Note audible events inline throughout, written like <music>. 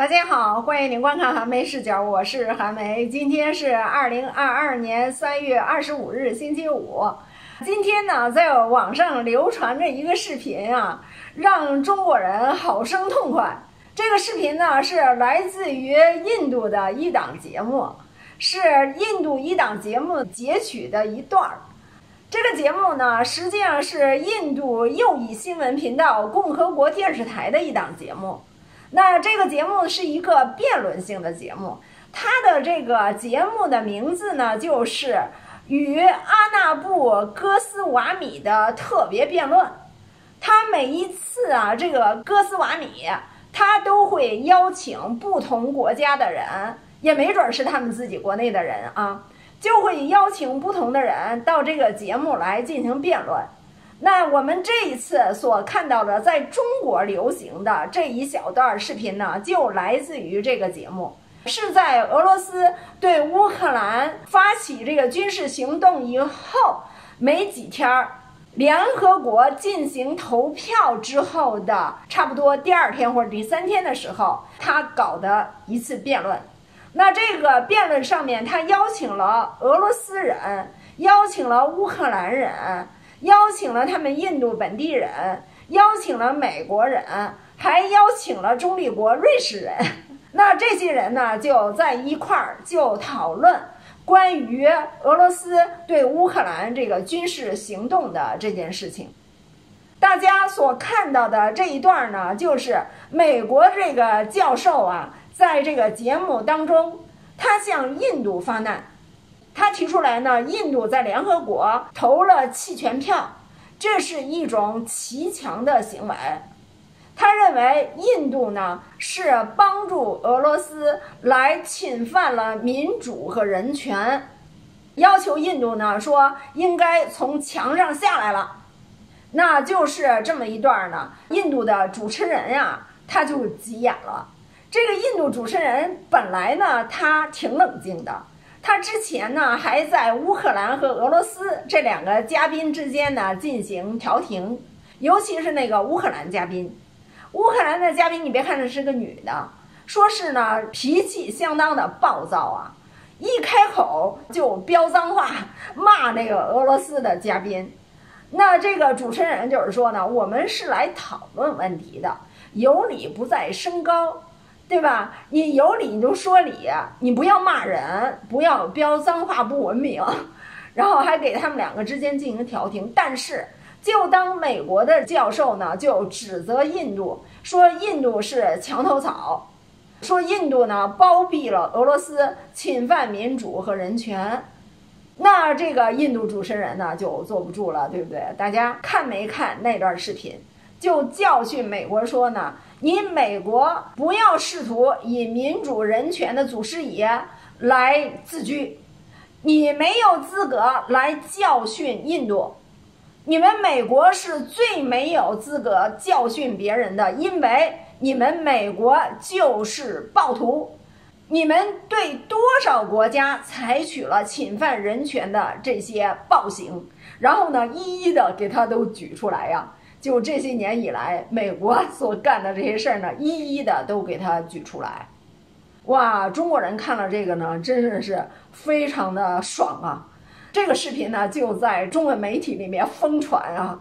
大家好，欢迎您观看韩梅视角，我是韩梅。今天是二零二二年三月二十五日，星期五。今天呢，在网上流传着一个视频啊，让中国人好生痛快。这个视频呢，是来自于印度的一档节目，是印度一档节目截取的一段儿。这个节目呢，实际上是印度右翼新闻频道共和国电视台的一档节目。那这个节目是一个辩论性的节目，它的这个节目的名字呢，就是与阿纳布戈斯瓦米的特别辩论。他每一次啊，这个戈斯瓦米他都会邀请不同国家的人，也没准是他们自己国内的人啊，就会邀请不同的人到这个节目来进行辩论。那我们这一次所看到的在中国流行的这一小段视频呢，就来自于这个节目，是在俄罗斯对乌克兰发起这个军事行动以后没几天儿，联合国进行投票之后的差不多第二天或者第三天的时候，他搞的一次辩论。那这个辩论上面，他邀请了俄罗斯人，邀请了乌克兰人。邀请了他们印度本地人，邀请了美国人，还邀请了中立国瑞士人。<laughs> 那这些人呢，就在一块儿就讨论关于俄罗斯对乌克兰这个军事行动的这件事情。大家所看到的这一段呢，就是美国这个教授啊，在这个节目当中，他向印度发难。他提出来呢，印度在联合国投了弃权票，这是一种骑墙的行为。他认为印度呢是帮助俄罗斯来侵犯了民主和人权，要求印度呢说应该从墙上下来了。那就是这么一段呢，印度的主持人呀，他就急眼了。这个印度主持人本来呢，他挺冷静的。他之前呢，还在乌克兰和俄罗斯这两个嘉宾之间呢进行调停，尤其是那个乌克兰嘉宾。乌克兰的嘉宾，你别看这是个女的，说是呢脾气相当的暴躁啊，一开口就飙脏话，骂那个俄罗斯的嘉宾。那这个主持人就是说呢，我们是来讨论问题的，有理不在声高。对吧？你有理你就说理，你不要骂人，不要飙脏话不文明，然后还给他们两个之间进行调停。但是，就当美国的教授呢，就指责印度说印度是墙头草，说印度呢包庇了俄罗斯，侵犯民主和人权。那这个印度主持人呢就坐不住了，对不对？大家看没看那段视频？就教训美国说呢。你美国不要试图以民主人权的祖师爷来自居，你没有资格来教训印度。你们美国是最没有资格教训别人的，因为你们美国就是暴徒。你们对多少国家采取了侵犯人权的这些暴行，然后呢，一一的给他都举出来呀。就这些年以来，美国 <laughs> 所干的这些事儿呢，一一的都给他举出来。哇，中国人看了这个呢，真的是非常的爽啊！这个视频呢，就在中文媒体里面疯传啊。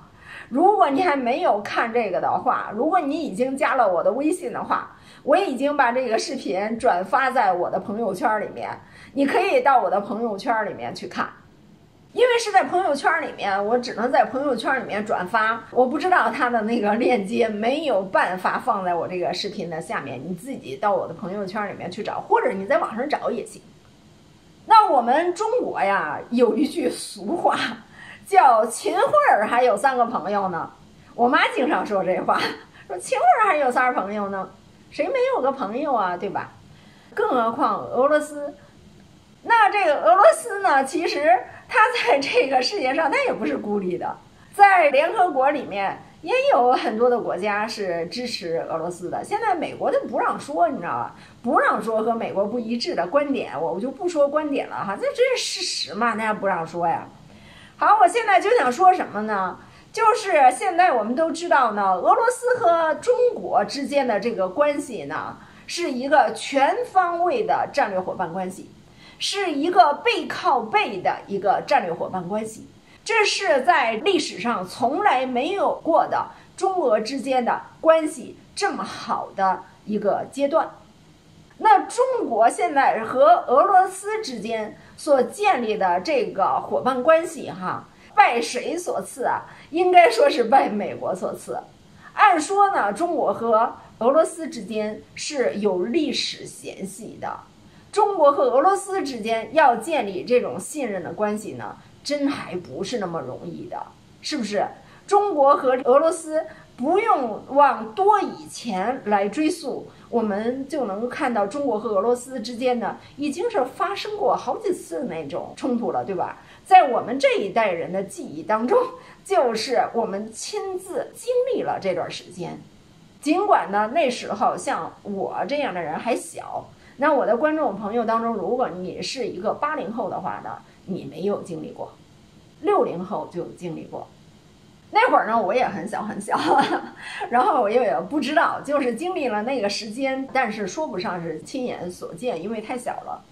如果你还没有看这个的话，如果你已经加了我的微信的话，我已经把这个视频转发在我的朋友圈里面，你可以到我的朋友圈里面去看。因为是在朋友圈里面，我只能在朋友圈里面转发，我不知道它的那个链接没有办法放在我这个视频的下面，你自己到我的朋友圈里面去找，或者你在网上找也行。那我们中国呀有一句俗话，叫“秦桧儿还有三个朋友呢”，我妈经常说这话，说秦桧儿还有仨朋友呢，谁没有个朋友啊，对吧？更何况俄罗斯，那这个俄罗斯呢，其实。他在这个世界上，他也不是孤立的，在联合国里面也有很多的国家是支持俄罗斯的。现在美国就不让说，你知道吧？不让说和美国不一致的观点，我我就不说观点了哈，这这是事实嘛，那不让说呀？好，我现在就想说什么呢？就是现在我们都知道呢，俄罗斯和中国之间的这个关系呢。是一个全方位的战略伙伴关系，是一个背靠背的一个战略伙伴关系。这是在历史上从来没有过的中俄之间的关系这么好的一个阶段。那中国现在和俄罗斯之间所建立的这个伙伴关系，哈，拜谁所赐啊？应该说是拜美国所赐。按说呢，中国和俄罗斯之间是有历史嫌隙的，中国和俄罗斯之间要建立这种信任的关系呢，真还不是那么容易的，是不是？中国和俄罗斯。不用往多以前来追溯，我们就能看到中国和俄罗斯之间呢，已经是发生过好几次那种冲突了，对吧？在我们这一代人的记忆当中，就是我们亲自经历了这段时间。尽管呢，那时候像我这样的人还小，那我的观众朋友当中，如果你是一个八零后的话呢，你没有经历过；六零后就经历过。那会儿呢，我也很小很小，<laughs> 然后我也不知道，就是经历了那个时间，但是说不上是亲眼所见，因为太小了。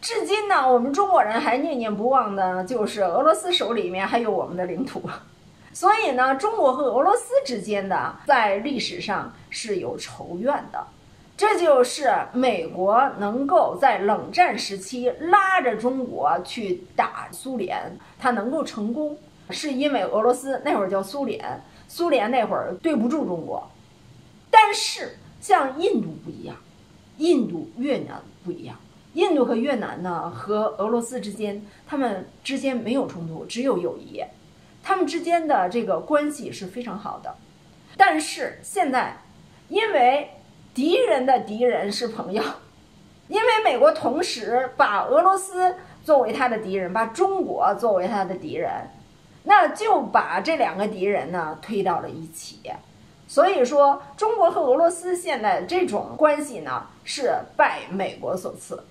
至今呢，我们中国人还念念不忘的，就是俄罗斯手里面还有我们的领土，所以呢，中国和俄罗斯之间的在历史上是有仇怨的。这就是美国能够在冷战时期拉着中国去打苏联，它能够成功。是因为俄罗斯那会儿叫苏联，苏联那会儿对不住中国，但是像印度不一样，印度越南不一样，印度和越南呢和俄罗斯之间，他们之间没有冲突，只有友谊，他们之间的这个关系是非常好的，但是现在，因为敌人的敌人是朋友，因为美国同时把俄罗斯作为他的敌人，把中国作为他的敌人。那就把这两个敌人呢推到了一起，所以说中国和俄罗斯现在这种关系呢是拜美国所赐。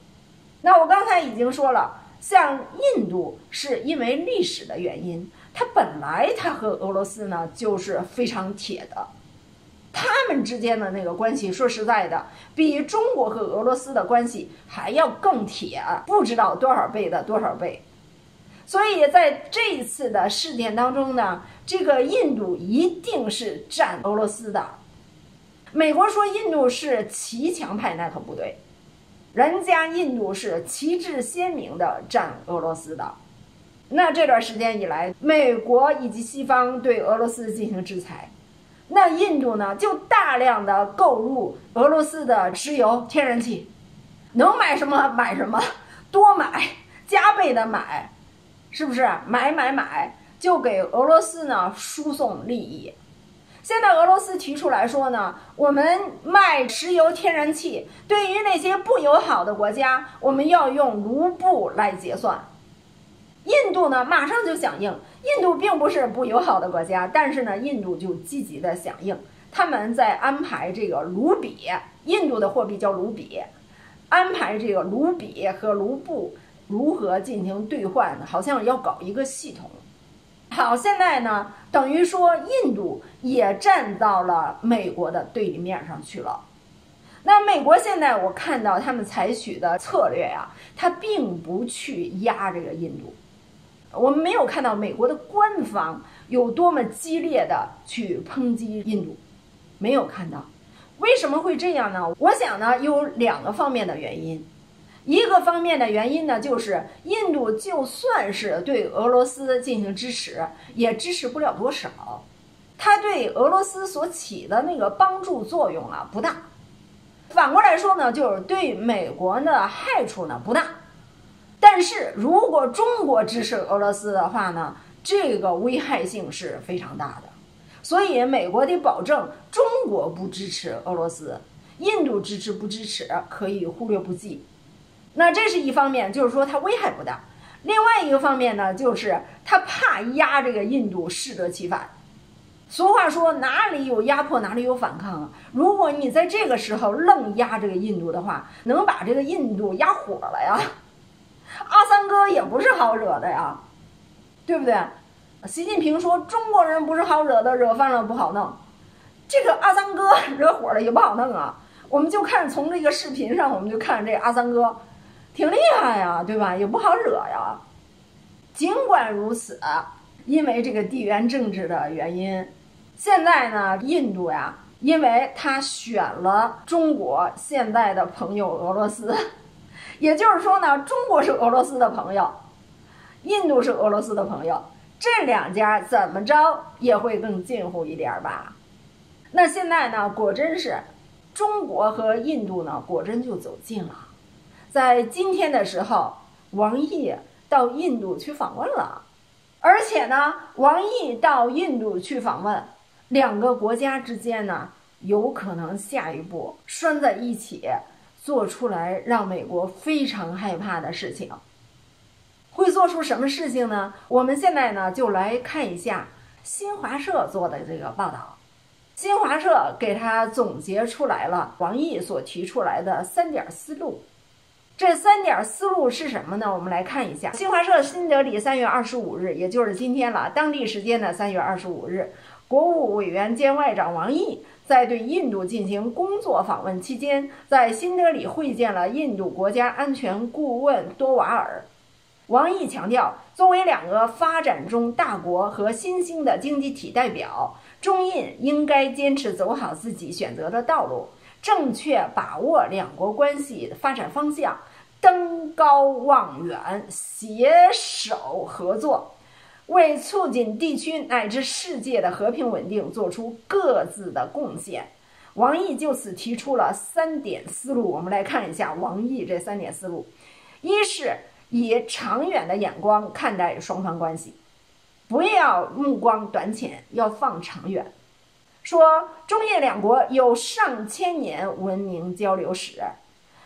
那我刚才已经说了，像印度是因为历史的原因，它本来它和俄罗斯呢就是非常铁的，他们之间的那个关系，说实在的，比中国和俄罗斯的关系还要更铁，不知道多少倍的多少倍。所以在这一次的事件当中呢，这个印度一定是战俄罗斯的。美国说印度是骑墙派，那可不对，人家印度是旗帜鲜明的战俄罗斯的。那这段时间以来，美国以及西方对俄罗斯进行制裁，那印度呢就大量的购入俄罗斯的石油、天然气，能买什么买什么，多买，加倍的买。是不是买买买就给俄罗斯呢输送利益？现在俄罗斯提出来说呢，我们卖石油天然气，对于那些不友好的国家，我们要用卢布来结算。印度呢马上就响应，印度并不是不友好的国家，但是呢，印度就积极的响应，他们在安排这个卢比，印度的货币叫卢比，安排这个卢比和卢布。如何进行兑换？好像要搞一个系统。好，现在呢，等于说印度也站到了美国的对立面上去了。那美国现在我看到他们采取的策略呀，他并不去压这个印度。我们没有看到美国的官方有多么激烈的去抨击印度，没有看到。为什么会这样呢？我想呢，有两个方面的原因。一个方面的原因呢，就是印度就算是对俄罗斯进行支持，也支持不了多少，它对俄罗斯所起的那个帮助作用啊不大。反过来说呢，就是对美国的害处呢不大。但是如果中国支持俄罗斯的话呢，这个危害性是非常大的。所以美国得保证中国不支持俄罗斯，印度支持不支持可以忽略不计。那这是一方面，就是说它危害不大；另外一个方面呢，就是他怕压这个印度适得其反。俗话说，哪里有压迫，哪里有反抗啊！如果你在这个时候愣压这个印度的话，能把这个印度压火了呀！阿三哥也不是好惹的呀，对不对？习近平说中国人不是好惹的，惹翻了不好弄。这个阿三哥惹火了也不好弄啊。我们就看从这个视频上，我们就看这阿三哥，挺厉害呀，对吧？也不好惹呀。尽管如此，因为这个地缘政治的原因，现在呢，印度呀，因为他选了中国现在的朋友俄罗斯，也就是说呢，中国是俄罗斯的朋友，印度是俄罗斯的朋友，这两家怎么着也会更近乎一点吧？那现在呢，果真是中国和印度呢，果真就走近了。在今天的时候，王毅。到印度去访问了，而且呢，王毅到印度去访问，两个国家之间呢，有可能下一步拴在一起，做出来让美国非常害怕的事情。会做出什么事情呢？我们现在呢，就来看一下新华社做的这个报道。新华社给他总结出来了王毅所提出来的三点思路。这三点思路是什么呢？我们来看一下。新华社新德里三月二十五日，也就是今天了，当地时间的三月二十五日，国务委员兼外长王毅在对印度进行工作访问期间，在新德里会见了印度国家安全顾问多瓦尔。王毅强调，作为两个发展中大国和新兴的经济体代表，中印应该坚持走好自己选择的道路。正确把握两国关系发展方向，登高望远，携手合作，为促进地区乃至世界的和平稳定做出各自的贡献。王毅就此提出了三点思路，我们来看一下王毅这三点思路：一是以长远的眼光看待双方关系，不要目光短浅，要放长远。说中印两国有上千年文明交流史，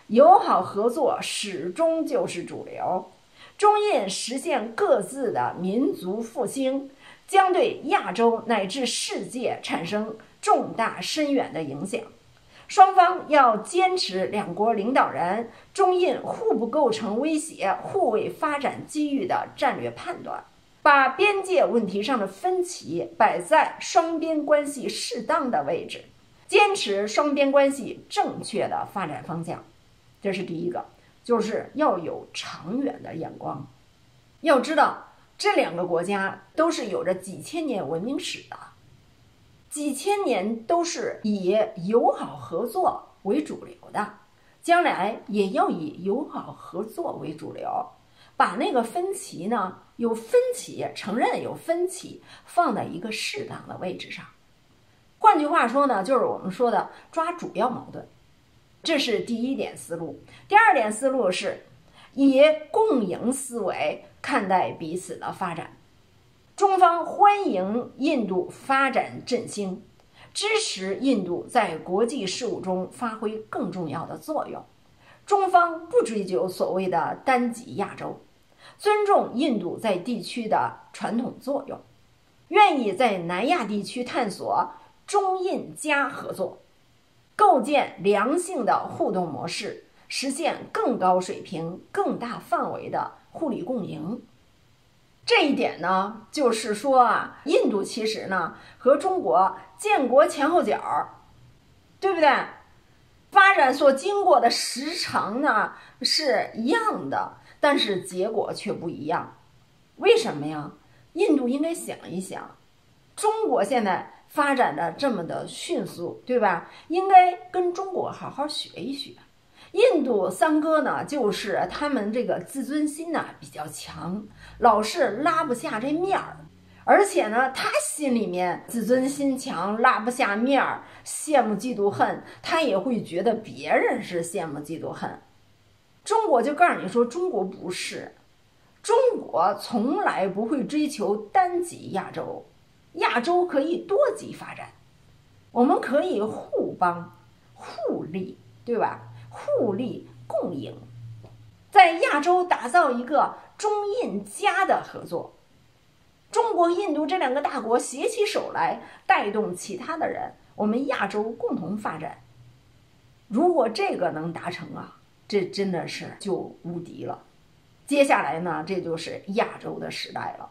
友好合作始终就是主流。中印实现各自的民族复兴，将对亚洲乃至世界产生重大深远的影响。双方要坚持两国领导人中印互不构成威胁、互为发展机遇的战略判断。把边界问题上的分歧摆在双边关系适当的位置，坚持双边关系正确的发展方向，这是第一个，就是要有长远的眼光。要知道，这两个国家都是有着几千年文明史的，几千年都是以友好合作为主流的，将来也要以友好合作为主流。把那个分歧呢，有分歧，承认有分歧，放在一个适当的位置上。换句话说呢，就是我们说的抓主要矛盾，这是第一点思路。第二点思路是以共赢思维看待彼此的发展。中方欢迎印度发展振兴，支持印度在国际事务中发挥更重要的作用。中方不追究所谓的单极亚洲。尊重印度在地区的传统作用，愿意在南亚地区探索中印加合作，构建良性的互动模式，实现更高水平、更大范围的互利共赢。这一点呢，就是说啊，印度其实呢和中国建国前后脚，对不对？发展所经过的时长呢是一样的。但是结果却不一样，为什么呀？印度应该想一想，中国现在发展的这么的迅速，对吧？应该跟中国好好学一学。印度三哥呢，就是他们这个自尊心呢比较强，老是拉不下这面儿，而且呢，他心里面自尊心强，拉不下面儿，羡慕嫉妒恨，他也会觉得别人是羡慕嫉妒恨。中国就告诉你说，中国不是，中国从来不会追求单极亚洲，亚洲可以多极发展，我们可以互帮互利，对吧？互利共赢，在亚洲打造一个中印加的合作，中国、印度这两个大国携起手来，带动其他的人，我们亚洲共同发展。如果这个能达成啊！这真的是就无敌了，接下来呢，这就是亚洲的时代了。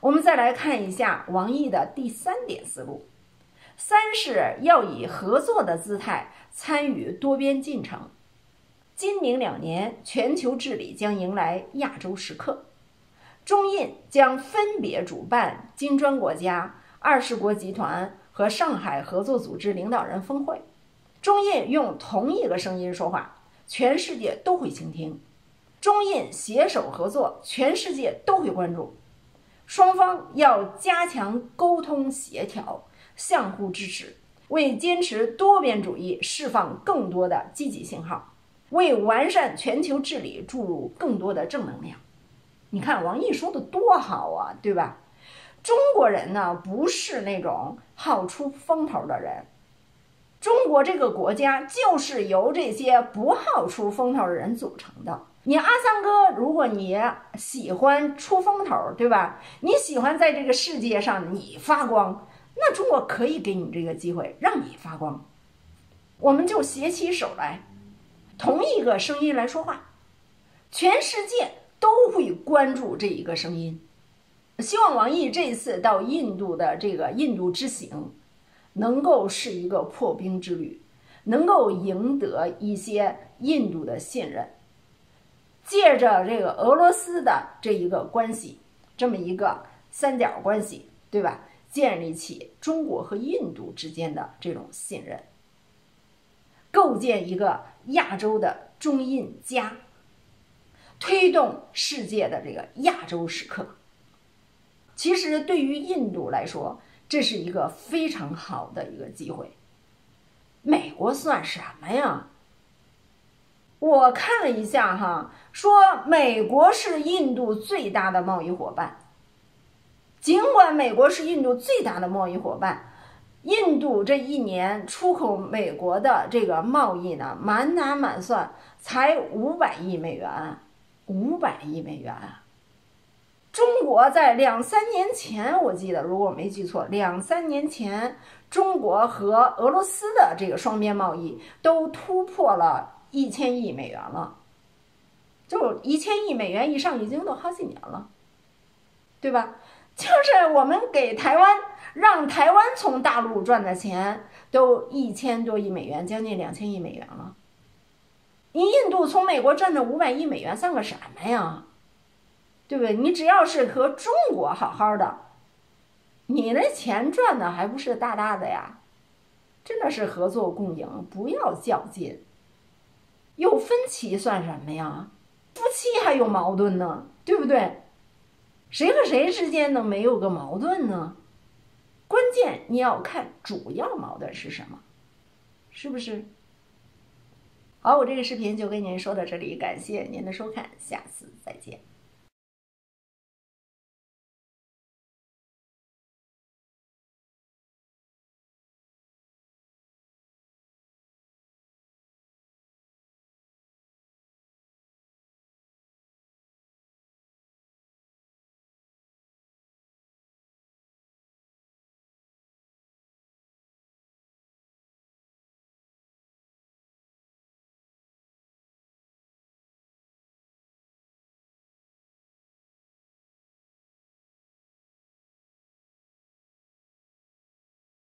我们再来看一下王毅的第三点思路：三是要以合作的姿态参与多边进程。今明两年，全球治理将迎来亚洲时刻。中印将分别主办金砖国家、二十国集团和上海合作组织领导人峰会。中印用同一个声音说话，全世界都会倾听；中印携手合作，全世界都会关注。双方要加强沟通协调，相互支持，为坚持多边主义释放更多的积极信号。为完善全球治理注入更多的正能量。你看王毅说的多好啊，对吧？中国人呢不是那种好出风头的人，中国这个国家就是由这些不好出风头的人组成的。你阿三哥，如果你喜欢出风头，对吧？你喜欢在这个世界上你发光，那中国可以给你这个机会，让你发光。我们就携起手来。同一个声音来说话，全世界都会关注这一个声音。希望王毅这次到印度的这个印度之行，能够是一个破冰之旅，能够赢得一些印度的信任。借着这个俄罗斯的这一个关系，这么一个三角关系，对吧？建立起中国和印度之间的这种信任。构建一个亚洲的中印加，推动世界的这个亚洲时刻。其实对于印度来说，这是一个非常好的一个机会。美国算什么呀？我看了一下哈，说美国是印度最大的贸易伙伴。尽管美国是印度最大的贸易伙伴。印度这一年出口美国的这个贸易呢，满打满算才五百亿美元，五百亿美元。中国在两三年前，我记得如果我没记错，两三年前中国和俄罗斯的这个双边贸易都突破了一千亿美元了，就一千亿美元以上，已经都好几年了，对吧？就是我们给台湾。让台湾从大陆赚的钱都一千多亿美元，将近两千亿美元了。你印度从美国赚的五百亿美元算个什么呀？对不对？你只要是和中国好好的，你那钱赚的还不是大大的呀？真的是合作共赢，不要较劲。有分歧算什么呀？夫妻还有矛盾呢，对不对？谁和谁之间能没有个矛盾呢？关键你要看主要矛盾是什么，是不是？好，我这个视频就跟您说到这里，感谢您的收看，下次再见。